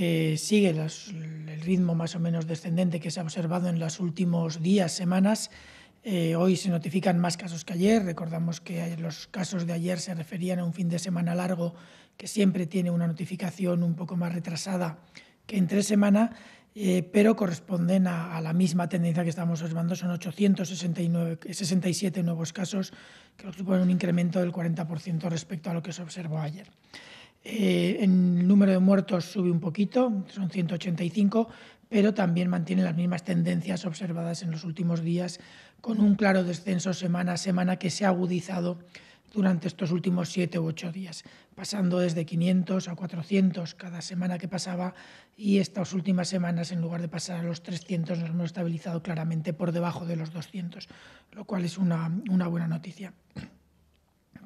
eh, sigue el ritmo más o menos descendente que se ha observado en los últimos días, semanas. Eh, hoy se notifican más casos que ayer. Recordamos que los casos de ayer se referían a un fin de semana largo que siempre tiene una notificación un poco más retrasada que entre semana, eh, pero corresponden a, la misma tendencia que estamos observando. Son 867 nuevos casos, que suponen un incremento del 40% respecto a lo que se observó ayer. Eh, el número de muertos sube un poquito, son 185, pero también mantiene las mismas tendencias observadas en los últimos días, con un claro descenso semana a semana que se ha agudizado durante estos últimos siete u ocho días, pasando desde 500 a 400 cada semana que pasaba y estas últimas semanas, en lugar de pasar a los 300, nos hemos estabilizado claramente por debajo de los 200, lo cual es una, una buena noticia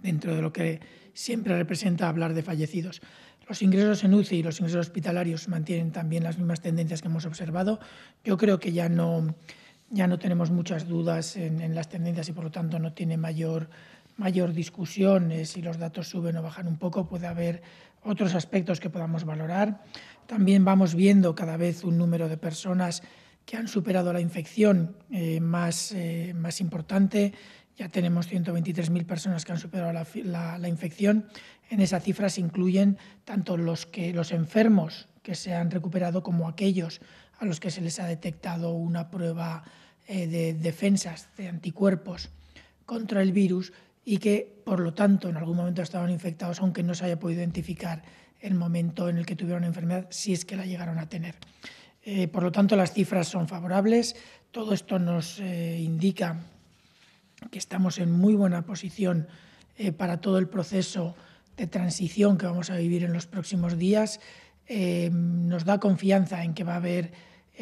dentro de lo que siempre representa hablar de fallecidos. Los ingresos en UCI y los ingresos hospitalarios mantienen también las mismas tendencias que hemos observado. Yo creo que ya no, ya no tenemos muchas dudas en, en las tendencias y por lo tanto no tiene mayor mayor discusión eh, si los datos suben o bajan un poco, puede haber otros aspectos que podamos valorar. También vamos viendo cada vez un número de personas que han superado la infección eh, más, eh, más importante. Ya tenemos 123.000 personas que han superado la, infección. En esa cifra se incluyen tanto los, que, los enfermos que se han recuperado como aquellos a los que se les ha detectado una prueba de defensas, de anticuerpos contra el virus y que, por lo tanto, en algún momento estaban infectados, aunque no se haya podido identificar el momento en el que tuvieron la enfermedad, si es que la llegaron a tener. Eh, por lo tanto, las cifras son favorables. Todo esto nos eh, indica que estamos en muy buena posición eh, para todo el proceso de transición que vamos a vivir en los próximos días. nos da confianza en que va a haber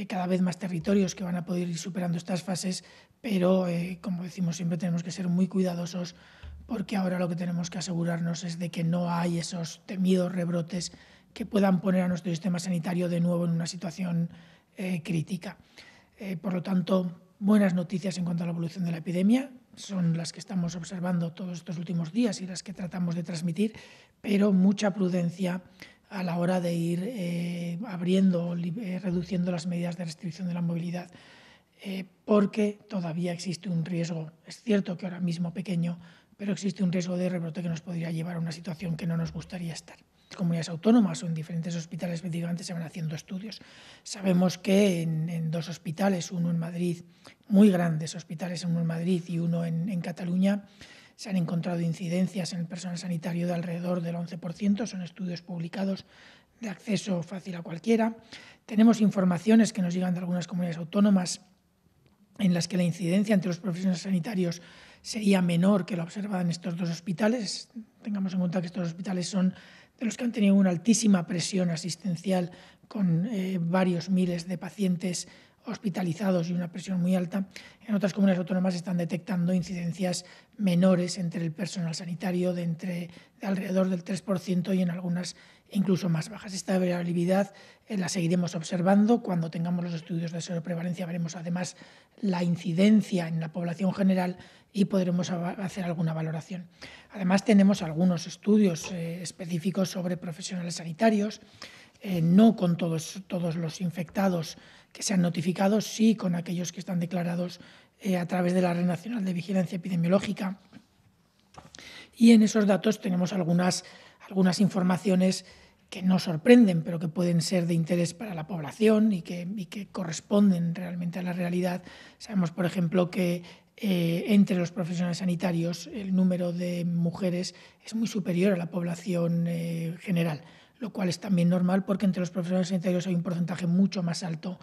cada vez más territorios que van a poder ir superando estas fases, pero eh, como decimos siempre tenemos que ser muy cuidadosos porque ahora lo que tenemos que asegurarnos es de que no hay esos temidos rebrotes que puedan poner a nuestro sistema sanitario de nuevo en una situación eh, crítica. Eh, por lo tanto, buenas noticias en cuanto a la evolución de la epidemia, son las que estamos observando todos estos últimos días y las que tratamos de transmitir, pero mucha prudencia a la hora de ir abriendo, reduciendo las medidas de restricción de la movilidad eh, porque todavía existe un riesgo, es cierto que ahora mismo pequeño, pero existe un riesgo de rebrote que nos podría llevar a una situación que no nos gustaría estar. En comunidades autónomas o en diferentes hospitales específicamente se van haciendo estudios. Sabemos que en, dos hospitales, uno en Madrid, muy grandes hospitales, uno en Madrid y uno en, en Cataluña, se han encontrado incidencias en el personal sanitario de alrededor del 11%, son estudios publicados de acceso fácil a cualquiera. Tenemos informaciones que nos llegan de algunas comunidades autónomas en las que la incidencia entre los profesionales sanitarios sería menor que la observada en estos dos hospitales. Tengamos en cuenta que estos hospitales son de los que han tenido una altísima presión asistencial con eh, varios miles de pacientes hospitalizados y una presión muy alta. En otras comunidades autónomas están detectando incidencias menores entre el personal sanitario de, entre, de alrededor del 3% y en algunas incluso más bajas. Esta variabilidad eh, la seguiremos observando. Cuando tengamos los estudios de sobreprevalencia veremos además la incidencia en la población general y podremos hacer alguna valoración. Además tenemos algunos estudios eh, específicos sobre profesionales sanitarios, eh, no con todos, todos los infectados que se han notificado, sí con aquellos que están declarados a través de la Red Nacional de Vigilancia Epidemiológica. Y en esos datos tenemos algunas, algunas informaciones que no sorprenden, pero que pueden ser de interés para la población y que, que corresponden realmente a la realidad. Sabemos, por ejemplo, que eh, entre los profesionales sanitarios el número de mujeres es muy superior a la población eh, general, lo cual es también normal porque entre los profesionales sanitarios hay un porcentaje mucho más alto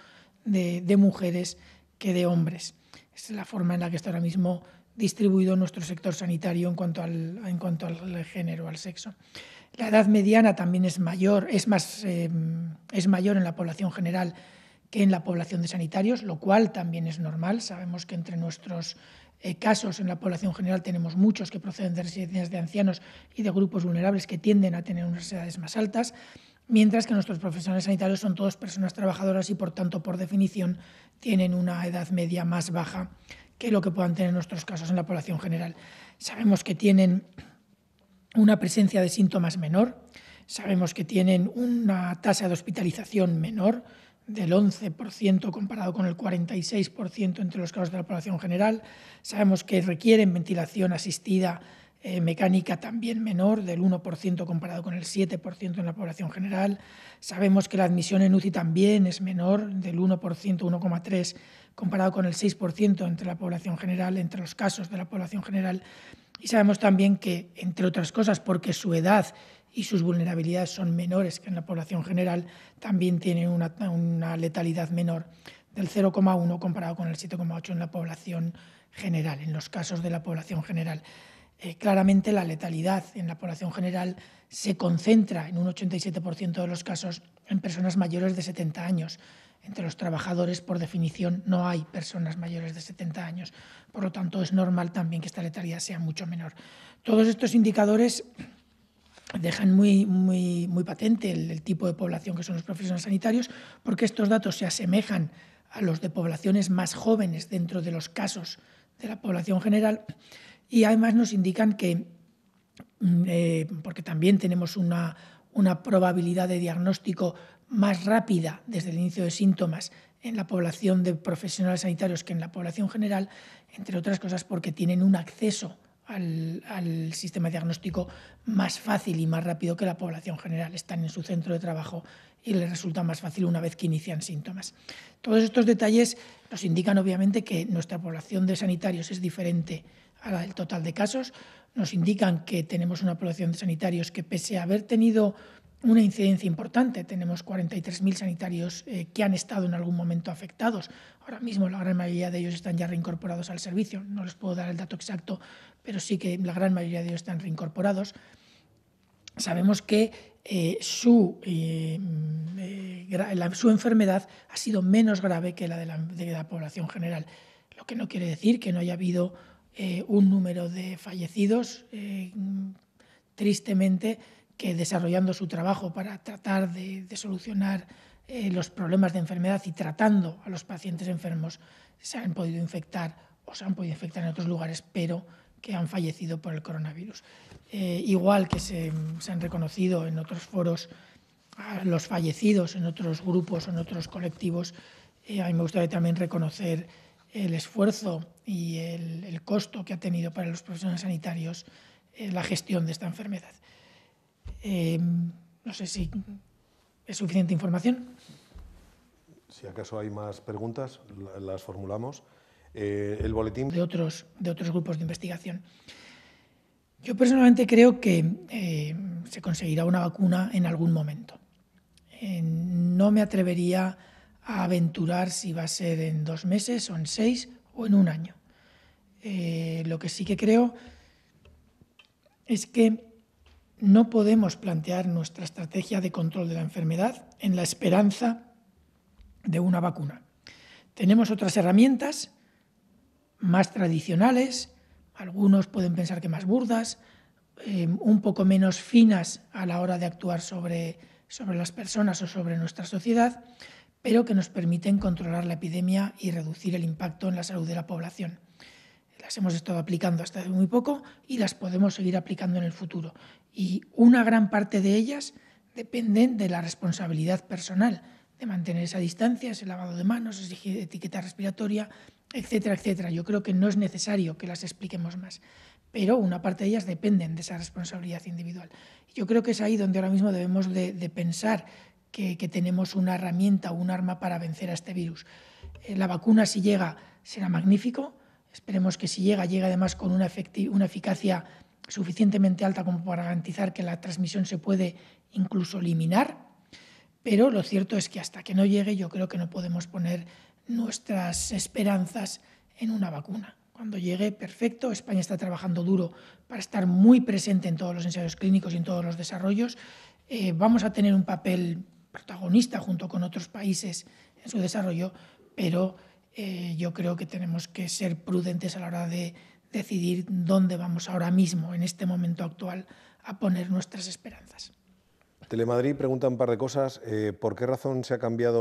de, mujeres que de hombres. Es la forma en la que está ahora mismo distribuido nuestro sector sanitario en cuanto al, en cuanto al género, al sexo. La edad mediana también es mayor, es, más, eh, es mayor en la población general que en la población de sanitarios, lo cual también es normal. Sabemos que entre nuestros eh, casos en la población general tenemos muchos que proceden de residencias de ancianos y de grupos vulnerables que tienden a tener unas edades más altas, mientras que nuestros profesionales sanitarios son todas personas trabajadoras y, por tanto, por definición, tienen una edad media más baja que lo que puedan tener nuestros casos en la población general. Sabemos que tienen una presencia de síntomas menor, sabemos que tienen una tasa de hospitalización menor del 11% comparado con el 46% entre los casos de la población general. Sabemos que requieren ventilación asistida eh, mecánica también menor, del 1% comparado con el 7% en la población general. Sabemos que la admisión en UCI también es menor, del 1%, 1,3% comparado con el 6% entre la población general, entre los casos de la población general. Y sabemos también que, entre otras cosas, porque su edad y sus vulnerabilidades son menores que en la población general, también tienen una, una letalidad menor del 0,1 comparado con el 7,8 en la población general, en los casos de la población general. Eh, claramente la letalidad en la población general se concentra en un 87% de los casos en personas mayores de 70 años. Entre los trabajadores, por definición, no hay personas mayores de 70 años. Por lo tanto, es normal también que esta letalidad sea mucho menor. Todos estos indicadores dejan muy, muy, muy patente el, tipo de población que son los profesionales sanitarios, porque estos datos se asemejan a los de poblaciones más jóvenes dentro de los casos de la población general. Y además nos indican que, mm, eh, porque también tenemos una, una probabilidad de diagnóstico más rápida desde el inicio de síntomas en la población de profesionales sanitarios que en la población general, entre otras cosas porque tienen un acceso al, sistema diagnóstico más fácil y más rápido que la población general. Están en su centro de trabajo y les resulta más fácil una vez que inician síntomas. Todos estos detalles nos indican obviamente que nuestra población de sanitarios es diferente a la del total de casos, nos indican que tenemos una población de sanitarios que pese a haber tenido una incidencia importante, tenemos 43.000 sanitarios eh, que han estado en algún momento afectados. Ahora mismo la gran mayoría de ellos están ya reincorporados al servicio. No les puedo dar el dato exacto, pero sí que la gran mayoría de ellos están reincorporados. Sabemos que eh, su, eh, eh, la, su enfermedad ha sido menos grave que la de la, de la población general, lo que no quiere decir que no haya habido eh, un número de fallecidos, eh, tristemente, que desarrollando su trabajo para tratar de, de solucionar eh, los problemas de enfermedad y tratando a los pacientes enfermos, se han podido infectar o se han podido infectar en otros lugares, pero que han fallecido por el coronavirus. Eh, igual que se, se, han reconocido en otros foros a los fallecidos en otros grupos o en otros colectivos, eh, a mí me gustaría también reconocer el esfuerzo y el, el, costo que ha tenido para los profesionales sanitarios eh, la gestión de esta enfermedad. Eh, no sé si es suficiente información. Si acaso hay más preguntas, las formulamos. Eh, el boletín. De otros, de otros grupos de investigación. Yo personalmente creo que eh, se conseguirá una vacuna en algún momento. Eh, no me atrevería a aventurar si va a ser en dos meses o en seis o en un año. Eh, lo que sí que creo es que no podemos plantear nuestra estrategia de control de la enfermedad en la esperanza de una vacuna. Tenemos otras herramientas más tradicionales, algunos pueden pensar que más burdas, eh, un poco menos finas a la hora de actuar sobre, sobre las personas o sobre nuestra sociedad, pero que nos permiten controlar la epidemia y reducir el impacto en la salud de la población. Las hemos estado aplicando hasta hace muy poco y las podemos seguir aplicando en el futuro. Y una gran parte de ellas dependen de la responsabilidad personal, de mantener esa distancia, ese lavado de manos, esa etiqueta respiratoria, etcétera, etcétera. Yo creo que no es necesario que las expliquemos más, pero una parte de ellas dependen de esa responsabilidad individual. Yo creo que es ahí donde ahora mismo debemos de, pensar que, que, tenemos una herramienta o un arma para vencer a este virus. Eh, la vacuna, si llega, será magnífico. Esperemos que si llega, llegue además con una, una eficacia suficientemente alta como para garantizar que la transmisión se puede incluso eliminar. Pero lo cierto es que hasta que no llegue, yo creo que no podemos poner nuestras esperanzas en una vacuna. Cuando llegue, perfecto. España está trabajando duro para estar muy presente en todos los ensayos clínicos y en todos los desarrollos. Eh, vamos a tener un papel protagonista junto con otros países en su desarrollo, pero eh, yo creo que tenemos que ser prudentes a la hora de decidir dónde vamos ahora mismo, en este momento actual, a poner nuestras esperanzas. Telemadrid pregunta un par de cosas. Eh, ¿Por qué razón se ha cambiado